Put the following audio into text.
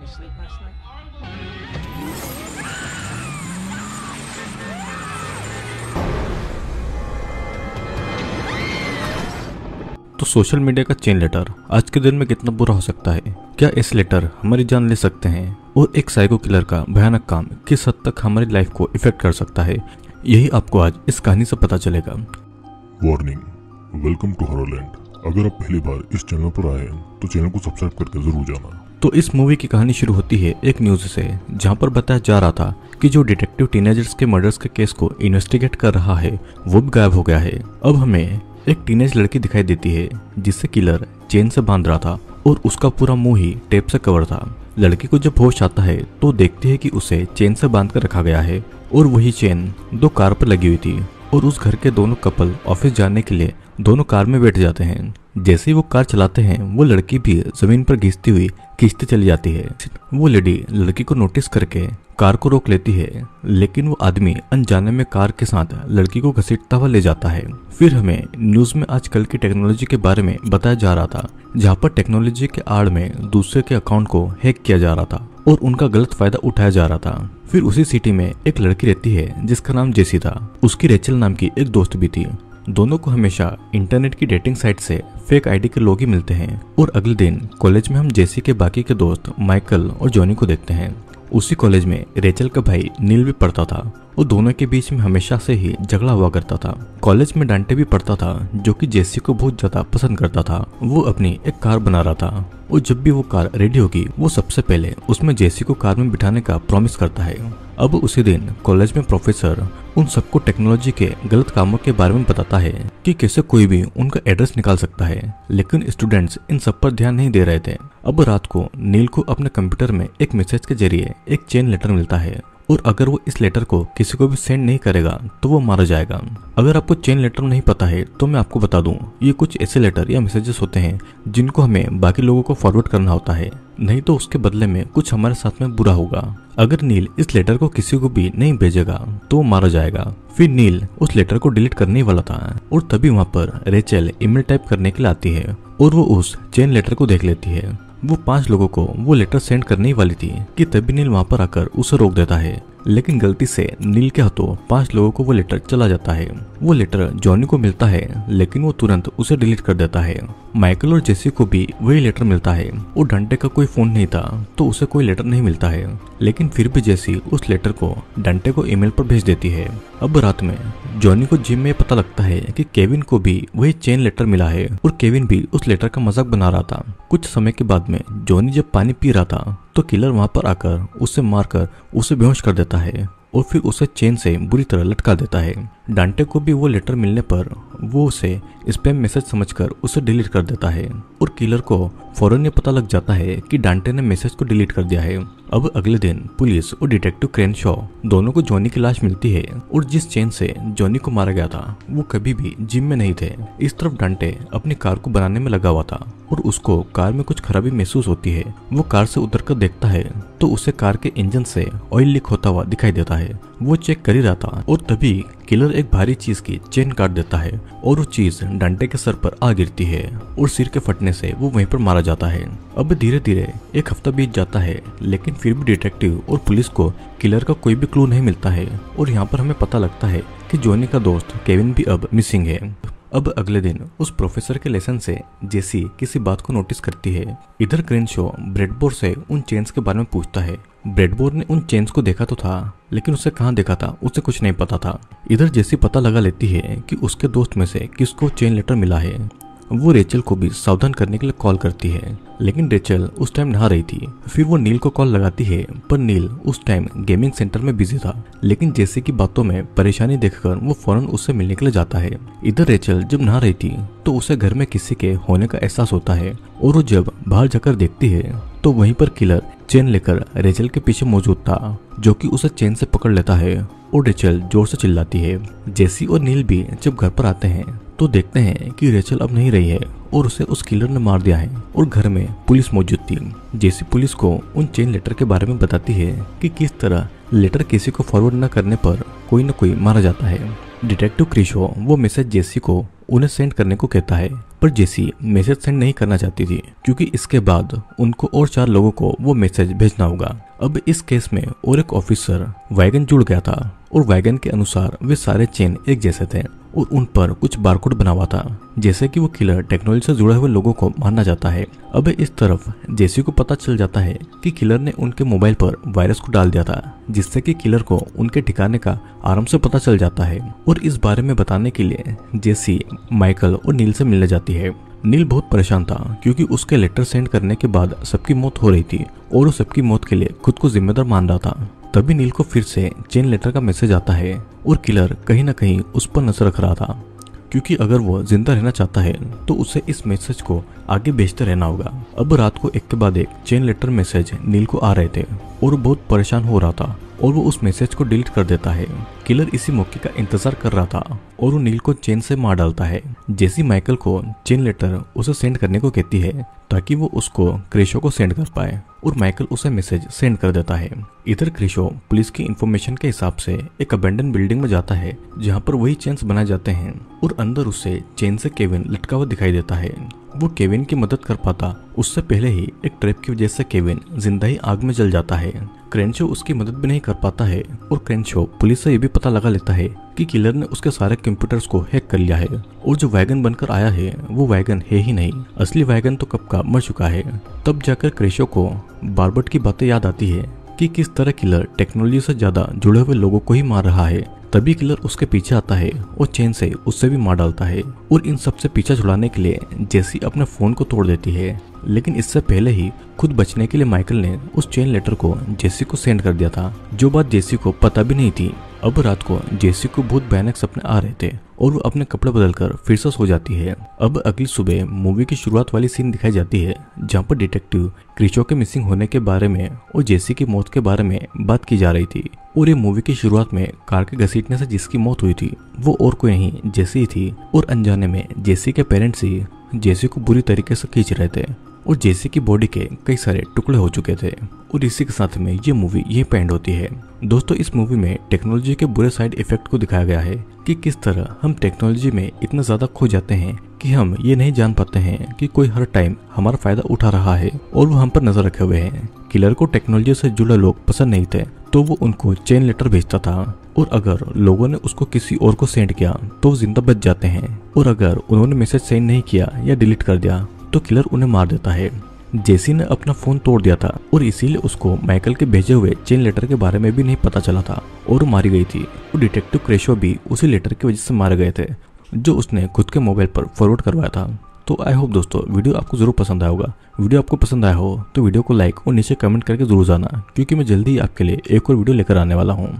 any sleep last night? तो social media का chain letter आज के दिन में कितना बुरा हो सकता है? क्या इस लेटर हमारी जान ले सकते हैं? और एक साइको किलर का भयानक काम किस हद तक हमारी लाइफ को इफ़ेक्ट कर सकता है? यही आपको आज इस कहानी से पता चलेगा। वार्निंग वेलकम टू हॉररलैंड अगर आप पहली बार इस चैनल पर आए हैं तो चैनल को सब्सक्राइब करके ज़रूर जाना। तो इस मूवी की कहानी शुरू होती है एक न्यूज़ से, जहाँ पर बताया जा रहा था कि जो डिटेक्टिव टीनेजर्स के मर्डर्स के केस को इन्वेस्टिगेट कर रहा है, वो भी गायब हो गया है। अब हमें एक टीनेज लड़की दिखाई देती है, जिससे किलर चेन से बाँध रहा था और उसका पूरा मुँह ही टेप से कवर था। लड़की को जब होश आता है तो देखती है कि उसे चेन से बाँध कर रखा गया है और वही चेन दो कार पर लगी हुई थी और उस घर के दोनों कपल ऑफ़िस जाने के लिए दोनों कार में बैठ जाते हैं। जैसे ही वो कार चलाते हैं, वो लड़की भी ज़मीन पर घिसती हुई खींचती चली जाती है। वो लेडी लड़की को नोटिस करके कार को रोक लेती है, लेकिन वो आदमी अनजाने में कार के साथ लड़की को घसीटता हुआ ले जाता है। फिर हमें न्यूज़ में आजकल की टेक्नोलॉजी के बारे में बताया जा रहा था, जहाँ पर टेक्नोलॉजी के आड़ में दूसरे के अकाउंट को हैक किया जा रहा था और उनका गलत फ़ायदा उठाया जा रहा था। फिर उसी सिटी में एक लड़की रहती है, जिसका नाम जेसी था। उसकी रेचल नाम की एक दोस्त भी थी। दोनों को हमेशा इंटरनेट की डेटिंग साइट से फेक आईडी के लोग ही मिलते हैं। और अगले दिन, कॉलेज में हम जेसी के बाकी के दोस्त, माइकल और जॉनी को देखते हैं। उसी कॉलेज में रेचल का भाई नील भी पढ़ता था और दोनों के बीच में हमेशा से ही झगड़ा हुआ करता था। कॉलेज में डांटे भी पड़ता था, जो कि जेसी को बहुत ज़्यादा पसंद करता था। वो अपनी एक कार बना रहा था और जब भी वो कार रेडी होगी, वो सबसे पहले उसमें जेसी को कार में बिठाने का प्रॉमिस करता है। अब उसी दिन कॉलेज में प्रोफेसर उन सबको टेक्नोलॉजी के गलत कामों के बारे में बताता है कि कैसे कोई भी उनका एड्रेस निकाल सकता है। लेकिन स्टूडेंट्स इन सब पर ध्यान नहीं दे रहे थे। अब रात को नील को अपने कंप्यूटर में एक मैसेज के ज़रिए एक चेन लेटर मिलता है और अगर वो इस लेटर को किसी को भी सेंड नहीं करेगा तो वो मारा जाएगा। अगर आपको चेन लेटर नहीं पता है तो मैं आपको बता दूँ, ये कुछ ऐसे लेटर या मैसेजेस होते हैं जिनको हमें बाकी लोगों को फॉरवर्ड करना होता है। नहीं तो उसके बदले में कुछ हमारे साथ में बुरा होगा। अगर नील इस लेटर को किसी को भी नहीं भेजेगा तो मारा जाएगा। फिर नील उस लेटर को डिलीट करने वाला था और तभी वहाँ पर रेचल ईमेल टाइप करने के लिए आती है और वो उस चेन लेटर को देख लेती है। वो पाँच लोगों को वो लेटर सेंड करने वाली थी कि तभी नील वहाँ पर आकर उसे रोक देता है। लेकिन गलती से नील के हाथों पाँच लोगों को वो लेटर चला जाता है। वो लेटर जॉनी को मिलता है, लेकिन वो तुरंत उसे डिलीट कर देता है। माइकल और जेसी को भी वही लेटर मिलता है। और डंटे का कोई फ़ोन नहीं था तो उसे कोई लेटर नहीं मिलता है। लेकिन फिर भी जेसी उस लेटर को डंटे को ईमेल पर भेज देती है। अब रात में, जॉनी को जिम में पता लगता है कि केविन को भी वही चेन लेटर मिला है, और केविन भी उस लेटर का मज़ाक बना रहा था। कुछ समय के बाद में, जॉनी जब पानी पी रहा था तो किलर वहाँ पर आकर उसे मारकर उसे बेहोश कर देता है। और फिर उसे चेन से बुरी तरह लटका देता है। डांटे को भी वो लेटर मिलने पर वो उसे स्पैम मैसेज समझकर उसे डिलीट कर देता है। और किलर को फ़ौरन ये पता लग जाता है कि डांटे ने मैसेज को डिलीट कर दिया है। अब अगले दिन पुलिस और डिटेक्टिव क्रेन शॉ दोनों को जॉनी की लाश मिलती है और जिस चेन से जॉनी को मारा गया था, वो कभी भी जिम में नहीं थे। इस तरफ़ डंटे अपनी कार को बनाने में लगा हुआ था और उसको कार में कुछ खराबी महसूस होती है। वो कार से उतर कर देखता है तो उसे कार के इंजन से ऑयल लीक होता हुआ दिखाई देता है। वो चेक कर ही रहा था और तभी किलर एक भारी चीज़ की चेन काट देता है और वो चीज़ डंडे के सर पर आ गिरती है और सिर के फटने से वो वहीं पर मारा जाता है। अब धीरे धीरे एक हफ़्ता बीत जाता है, लेकिन फिर भी डिटेक्टिव और पुलिस को किलर का कोई भी क्लू नहीं मिलता है और यहाँ पर हमें पता लगता है कि जोनी का दोस्त केविन भी अब मिसिंग है। अब अगले दिन उस प्रोफेसर के लेसन से जेसी किसी बात को नोटिस करती है। इधर क्रेनशो ब्रेडबोर्ड से उन चेन्स के बारे में पूछता है। ब्रेडबोर्ड ने उन चेन्स को देखा तो था, लेकिन उसे कहाँ देखा था, उसे कुछ नहीं पता था। इधर जेसी पता लगा लेती है कि उसके दोस्त में से किसको चेन लेटर मिला है। वो रेचल को भी सावधान करने के लिए कॉल करती है। लेकिन रेचल उस टाइम नहा रही थी। फिर वो नील को कॉल लगाती है, पर नील उस टाइम गेमिंग सेंटर में बिज़ी था। लेकिन जैसे की बातों में परेशानी देखकर वो फ़ौरन उससे मिलने के लिए जाता है। इधर रेचल जब नहा रही थी तो उसे घर में किसी के होने का एहसास होता है। और वो जब बाहर जाकर देखती है तो वहीं पर किलर चेन लेकर रेचल के पीछे मौजूद था, जो कि उसे चेन से पकड़ लेता है। और रेचल ज़ोर से चिल्लाती है। जेसी और नील भी जब घर पर आते हैं तो देखते हैं कि रेचल अब नहीं रही है और उसे उस किलर ने मार दिया है और घर में पुलिस मौजूद थी। जेसी पुलिस को उन चेन लेटर के बारे में बताती है कि किस तरह लेटर किसी को फॉरवर्ड न करने पर कोई न कोई मारा जाता है। डिटेक्टिव क्रिशो, वो मैसेज जेसी को उन्हें सेंड करने को कहता है, पर जेसी मैसेज सेंड नहीं करना चाहती थी, क्योंकि इसके बाद उनको और चार लोगों को वो मैसेज भेजना होगा। अब इस केस में और एक ऑफिसर वैगन जुड़ गया था और वैगन के अनुसार वे सारे चेन एक जैसे थे और उन पर कुछ बारकोड बना हुआ था, जैसे कि वो किलर टेक्नोलॉजी से जुड़े हुए लोगों को मारना जाता है। अब इस तरफ़ जेसी को पता चल जाता है कि किलर ने उनके मोबाइल पर वायरस को डाल दिया था, जिससे कि किलर को उनके ठिकाने का आराम से पता चल जाता है और इस बारे में बताने के लिए जेसी माइकल और नील से मिलने जाती है। नील बहुत परेशान था, क्योंकि उसके लेटर सेंड करने के बाद सबकी मौत हो रही थी और वो सबकी मौत के लिए खुद को जिम्मेदार मान रहा था। तभी नील को फिर से चेन लेटर का मैसेज आता है और किलर कहीं ना कहीं उस पर नज़र रख रहा था, क्योंकि अगर वो ज़िंदा रहना चाहता है तो उसे इस मैसेज को आगे भेजते रहना होगा। अब रात को एक के बाद एक चेन लेटर मैसेज नील को आ रहे थे और बहुत परेशान हो रहा था और वो उस मैसेज को डिलीट कर देता है। किलर इसी मौके का इंतज़ार कर रहा था और वो नील को चेन से मार डालता है। जैसी माइकल को चेन लेटर उसे सेंड करने को कहती है, ताकि वो उसको क्रेशो को सेंड कर पाए और माइकल उसे मैसेज सेंड कर देता है। इधर क्रिशो पुलिस की इंफॉर्मेशन के हिसाब से एक अबेंडन बिल्डिंग में जाता है, जहाँ पर वही चेन्स बनाए जाते हैं और अंदर उसे चेन से केविन लटका हुआ दिखाई देता है। वो केविन की मदद कर पाता, उससे पहले ही एक ट्रैप की वजह से केविन ज़िंदा ही आग में जल जाता है। क्रेंशो उसकी मदद भी नहीं कर पाता है और क्रेंशो पुलिस से ये भी पता लगा लेता है कि किलर ने उसके सारे कंप्यूटर्स को हैक कर लिया है और जो वैगन बनकर आया है, वो वैगन है ही नहीं। असली वैगन तो कब का मर चुका है? तब जाकर क्रेशो को बारबट की बातें याद आती है कि किस तरह किलर टेक्नोलॉजी से ज़्यादा जुड़े हुए लोगों को ही मार रहा है। तभी किलर उसके पीछे आता है और चेन से उससे भी मार डालता है और इन सबसे पीछा छुड़ाने के लिए जेसी अपने फ़ोन को तोड़ देती है। लेकिन इससे पहले ही खुद बचने के लिए माइकल ने उस चेन लेटर को जेसी को सेंड कर दिया था। जो बात जेसी को पता भी नहीं थी अब रात को जेसी को बहुत भयानक सपने आ रहे थे और वो अपने कपड़े बदलकर फिर से सो जाती है। अब अगली सुबह मूवी की शुरुआत वाली सीन दिखाई जाती है, जहाँ पर डिटेक्टिव क्रिचो के मिसिंग होने के बारे में और जेसी की मौत के बारे में बात की जा रही थी। और ये मूवी की शुरुआत में कार के घसीटने से जिसकी मौत हुई थी, वो और कोई नहीं, जेसी थी। और अनजाने में जेसी के पेरेंट्स ही जेसी को बुरी तरीके से खींच रहे थे। और जेसी की बॉडी के कई सारे टुकड़े हो चुके थे, और इसी के साथ में ये मूवी ये पेंड होती है। दोस्तों, इस मूवी में टेक्नोलॉजी के बुरे साइड इफ़ेक्ट को दिखाया गया है कि किस तरह हम टेक्नोलॉजी में इतना ज़्यादा खो जाते हैं कि हम ये नहीं जान पाते हैं कि कोई हर टाइम हमारा फ़ायदा उठा रहा है और वो हम पर नज़र रखे हुए हैं। किलर को टेक्नोलॉजी से जुड़े लोग पसंद नहीं थे तो वो उनको चेन लेटर भेजता था। और अगर लोगों ने उसको किसी और को सेंड किया तो ज़िंदा बच जाते हैं। और अगर उन्होंने मैसेज सेंड नहीं किया या डिलीट कर दिया तो किलर उन्हें मार देता है। जेसी ने अपना फ़ोन तोड़ दिया था और इसीलिए उसको माइकल के भेजे हुए चेन लेटर के बारे में भी नहीं पता चला था और मारी गई थी। और डिटेक्टिव क्रेशो भी उसी लेटर की वजह से मारे गए थे, जो उसने खुद के मोबाइल पर फॉरवर्ड करवाया था। तो आई होप दोस्तों, वीडियो आपको ज़रूर पसंद आया होगा। वीडियो आपको पसंद आया हो तो वीडियो को लाइक और नीचे कमेंट करके ज़रूर जाना, क्योंकि मैं जल्दी आपके लिए एक और वीडियो लेकर आने वाला हूँ।